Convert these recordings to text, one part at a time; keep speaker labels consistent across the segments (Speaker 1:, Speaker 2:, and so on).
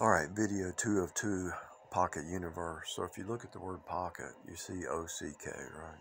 Speaker 1: All right, video two of two, Pocket Universe. So if you look at the word pocket, you see OCK, right?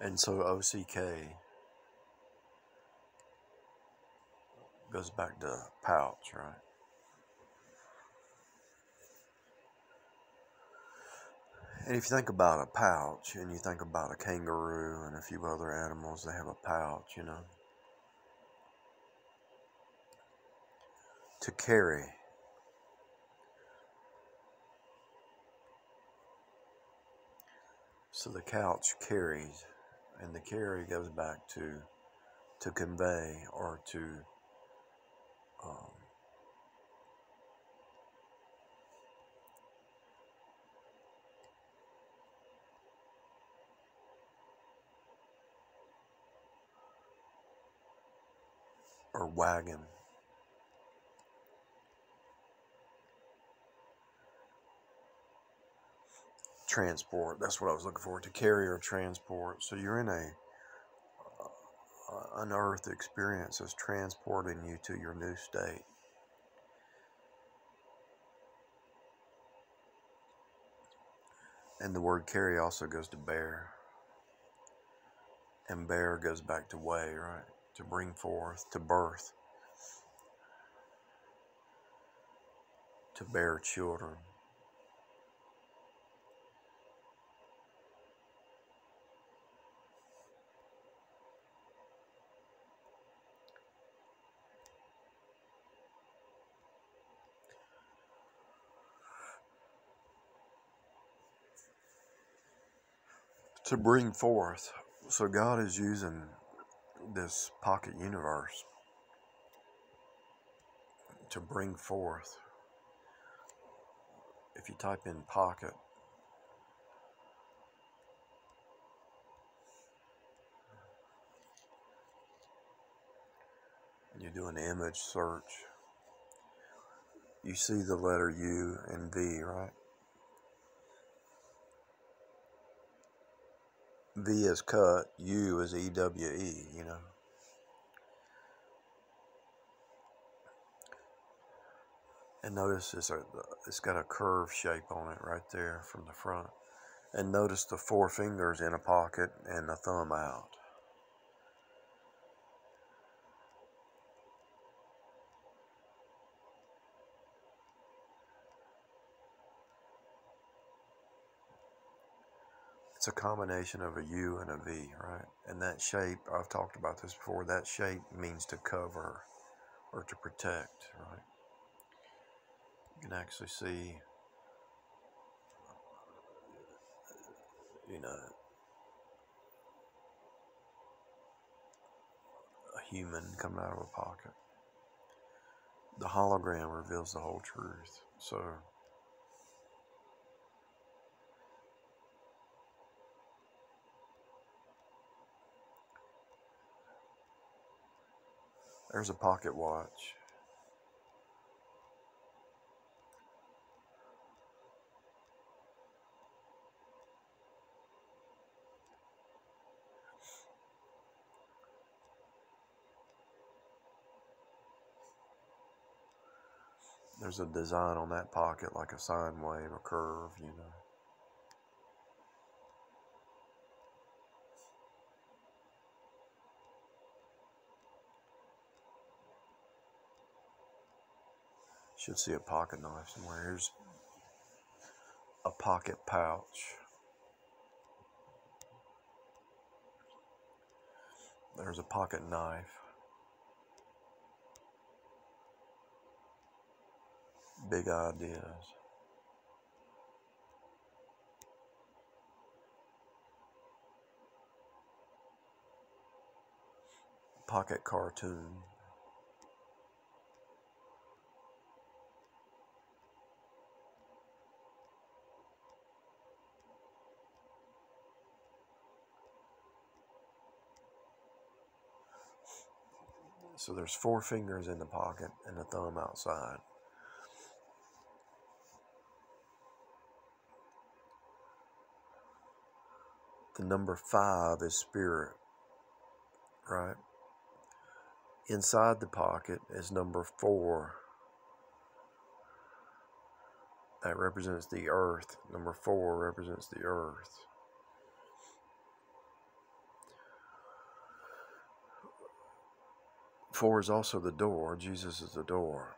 Speaker 1: And so OCK goes back to pouch, right? And if you think about a pouch and you think about a kangaroo and a few other animals, they have a pouch, you know, to carry. So the couch carries, and the carry goes back to to convey or to um, or wagon. Transport, that's what I was looking for, to carrier or transport. So you're in a an earth experience is transporting you to your new state. And the word carry also goes to bear. And bear goes back to way, right? To bring forth, to birth, to bear children. To bring forth. So God is using this pocket universe to bring forth. If you type in pocket, you do an image search, you see the letter U and V, right? V is cut, U is EWE, you know. And notice it's, a, uh, it's got a curve shape on it right there from the front. And notice the four fingers in a pocket and the thumb out. It's a combination of a U and a V, right? And that shape, I've talked about this before, that shape means to cover or to protect, right? You can actually see, you know, a human coming out of a pocket. The hologram reveals the whole truth. So, There's a pocket watch. There's a design on that pocket like a sine wave, a curve, you know. Should see a pocket knife somewhere. Here's a pocket pouch. There's a pocket knife. Big ideas. Pocket cartoon. So there's four fingers in the pocket and the thumb outside. The number five is spirit, right? Inside the pocket is number four. That represents the earth. Number four represents the earth. Four is also the door. Jesus is the door.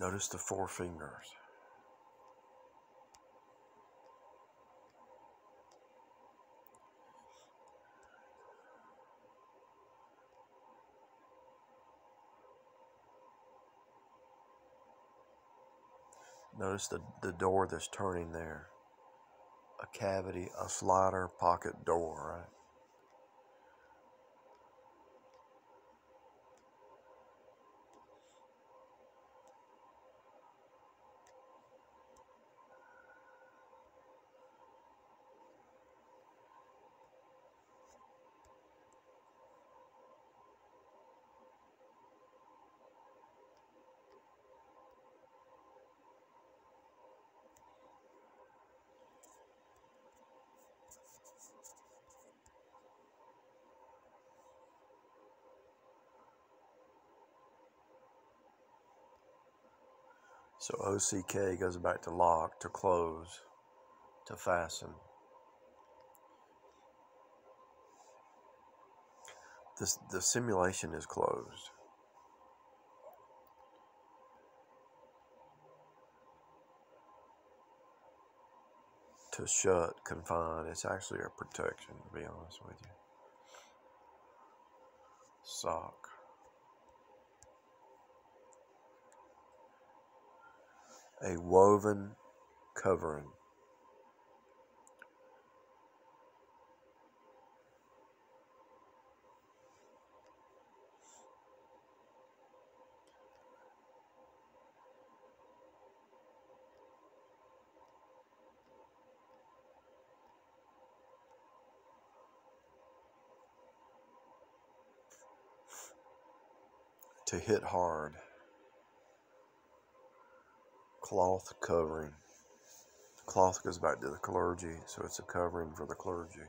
Speaker 1: Notice the four fingers. Notice the, the door that's turning there. A cavity, a slider pocket door, right? So OCK goes back to lock, to close, to fasten. This, the simulation is closed. To shut, confine, it's actually a protection, to be honest with you. Sock. A woven covering. To hit hard cloth covering. Cloth goes back to the clergy, so it's a covering for the clergy.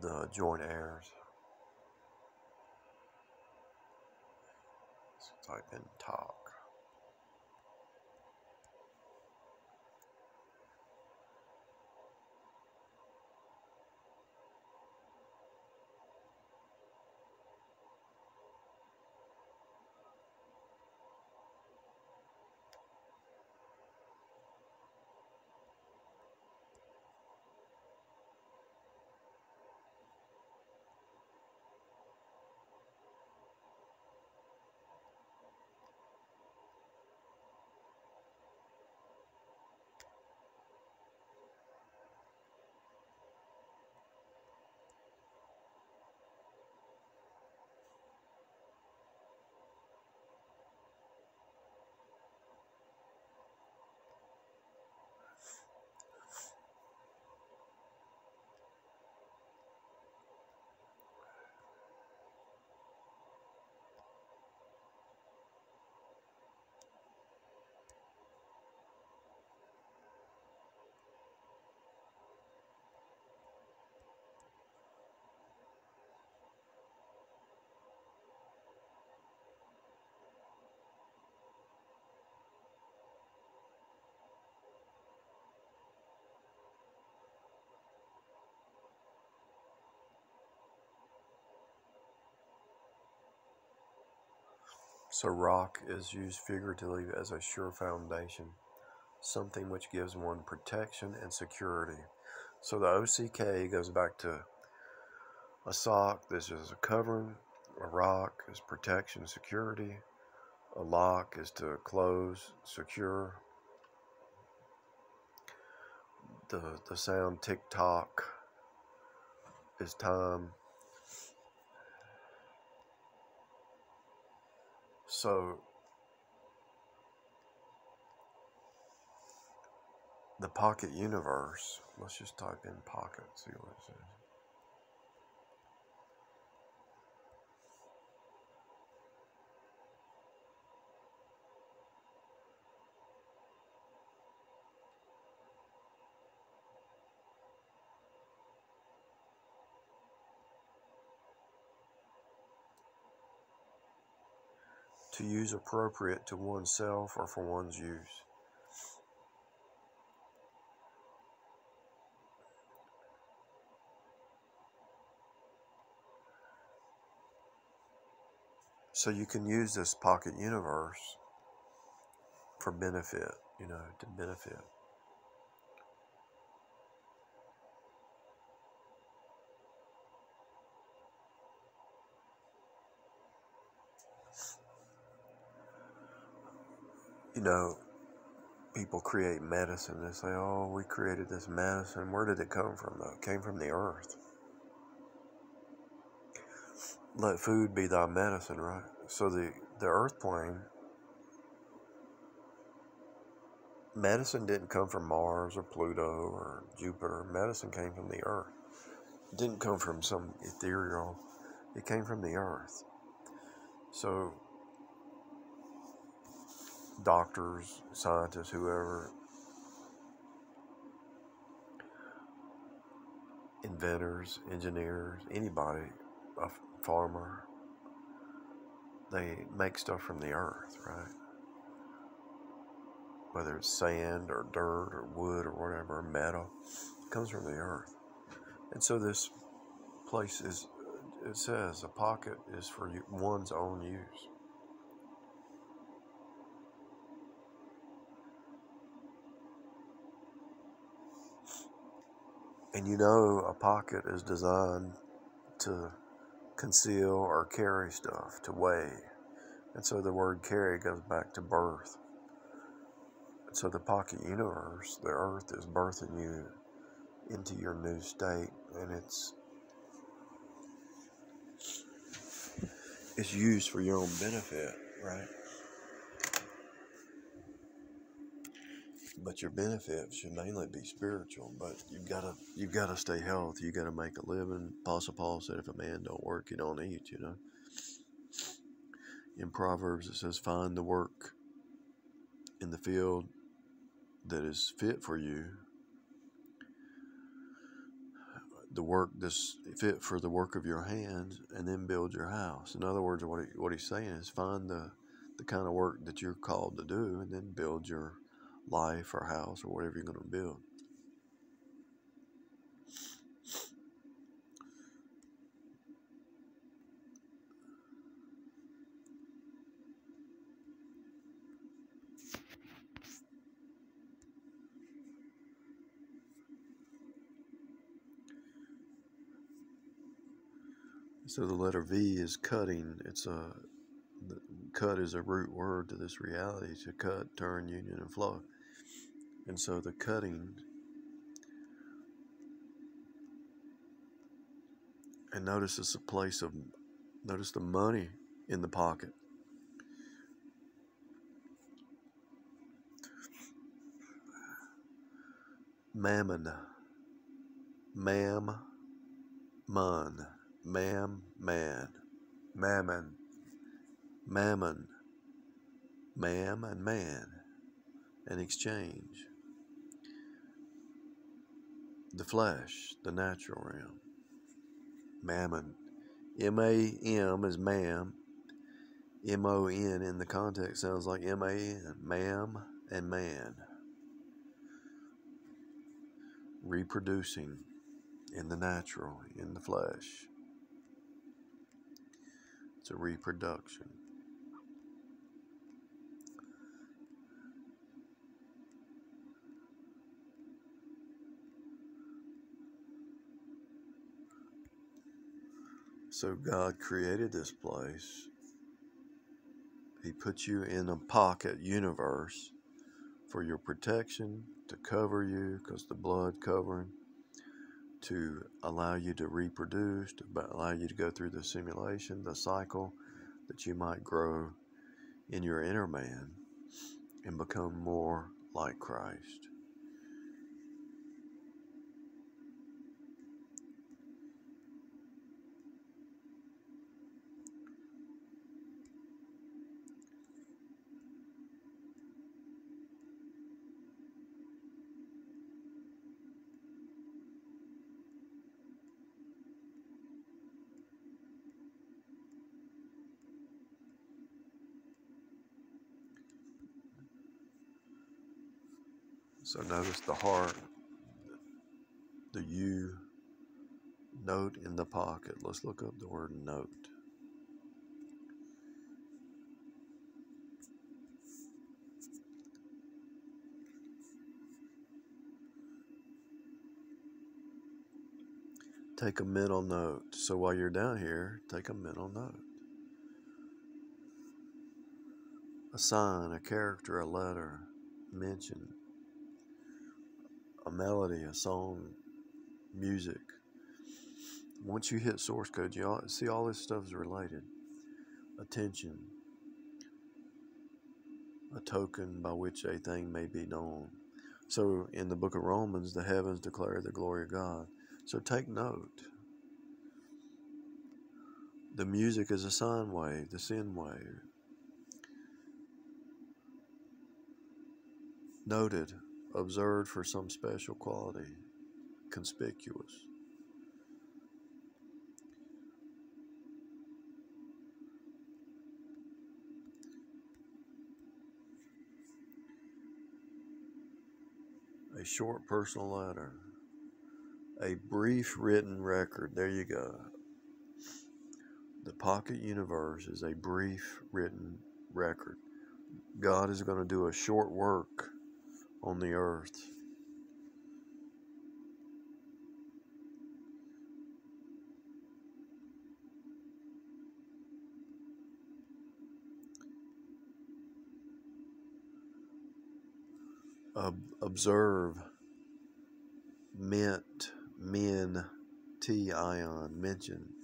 Speaker 1: The joint heirs. type in top. So rock is used figuratively as a sure foundation, something which gives one protection and security. So the OCK goes back to a sock, this is a covering, a rock is protection, security, a lock is to close, secure. The, the sound tick tock is time. So the pocket universe. Let's just type in pocket, see what it says. To use appropriate to oneself or for one's use. So you can use this pocket universe for benefit, you know, to benefit. You know, people create medicine. They say, oh, we created this medicine. Where did it come from, though? It came from the earth. Let food be thy medicine, right? So the, the earth plane, medicine didn't come from Mars or Pluto or Jupiter. Medicine came from the earth. It didn't come from some ethereal, it came from the earth. So doctors, scientists, whoever, inventors, engineers, anybody, a farmer, they make stuff from the earth, right? Whether it's sand or dirt or wood or whatever, metal, it comes from the earth. And so this place is, it says, a pocket is for one's own use. And you know, a pocket is designed to conceal or carry stuff, to weigh. And so the word carry goes back to birth. And so the pocket universe, the earth, is birthing you into your new state. And it's it's used for your own benefit, right? But your benefits should mainly be spiritual. But you've got to you've got to stay healthy. You got to make a living. Apostle Paul said, "If a man don't work, he don't eat." You know. In Proverbs, it says, "Find the work in the field that is fit for you." The work that's fit for the work of your hands, and then build your house. In other words, what he, what he's saying is find the the kind of work that you're called to do, and then build your life or house or whatever you're going to build. So the letter V is cutting. It's a cut is a root word to this reality to cut, turn, union, and flow. And so the cutting, and notice it's a place of, notice the money in the pocket. Mammon, mam, mun, mam, man, mammon, mammon, mam, and man, an exchange the flesh, the natural realm. Mammon. M A M is mam. M O N in the context sounds like M A N. Mam and man. Reproducing in the natural, in the flesh. It's a reproduction. So God created this place. He put you in a pocket universe for your protection, to cover you, because the blood covering, to allow you to reproduce, to allow you to go through the simulation, the cycle, that you might grow in your inner man and become more like Christ. So notice the heart, the U, note in the pocket. Let's look up the word note. Take a mental note. So while you're down here, take a mental note. A sign, a character, a letter, mention, a melody, a song, music. Once you hit source code, you see all this stuff is related. Attention, a token by which a thing may be known. So in the book of Romans, the heavens declare the glory of God. So take note. The music is a sine wave, the sin wave. Noted, observed for some special quality, conspicuous. A short personal letter a brief written record. There you go. The Pocket Universe is a brief written record. God is going to do a short work on the earth. observe, mint, men T ion mention.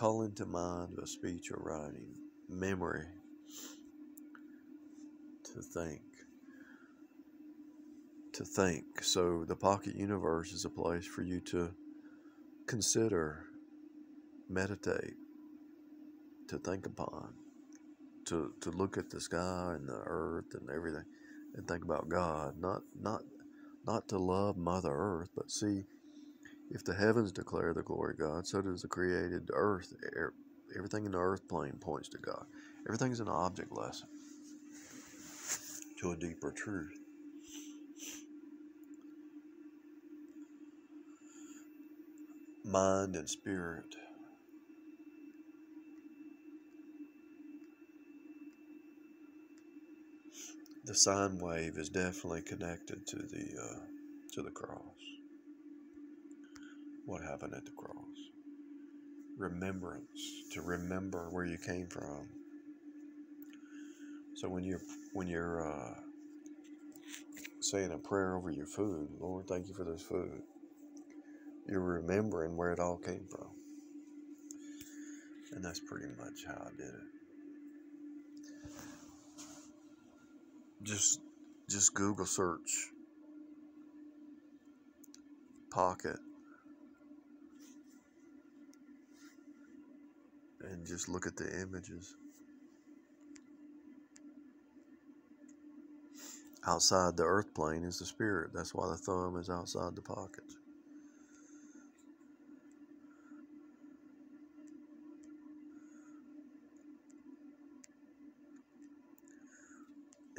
Speaker 1: A call into mind of speech or writing, memory, to think. To think. So the pocket universe is a place for you to consider, meditate, to think upon to, to look at the sky and the earth and everything and think about God, not not not to love Mother Earth, but see if the heavens declare the glory of God, so does the created earth. Everything in the earth plane points to God. Everything's an object lesson to a deeper truth. Mind and spirit. the sine wave is definitely connected to the uh, to the cross. What happened at the cross? Remembrance to remember where you came from. So when you're when you're uh, saying a prayer over your food, Lord, thank you for this food. You're remembering where it all came from, and that's pretty much how I did it. just just Google search pocket and just look at the images. Outside the earth plane is the spirit. That's why the thumb is outside the pocket.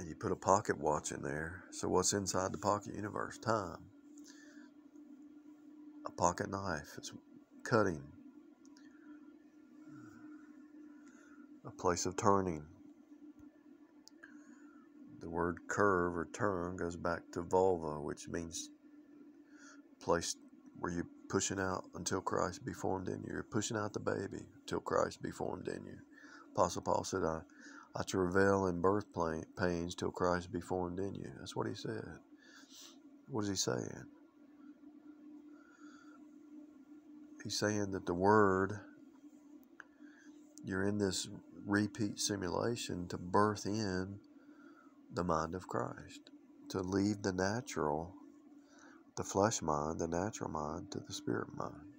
Speaker 1: and you put a pocket watch in there. So what's inside the pocket universe? Time. A pocket knife. It's cutting. A place of turning. The word curve or turn goes back to vulva, which means place where you're pushing out until Christ be formed in you. You're pushing out the baby until Christ be formed in you. Apostle Paul said, I I travail in birth pains till Christ be formed in you. That's what he said. What is he saying? He's saying that the word, you're in this repeat simulation to birth in the mind of Christ, to leave the natural, the flesh mind, the natural mind, to the spirit mind.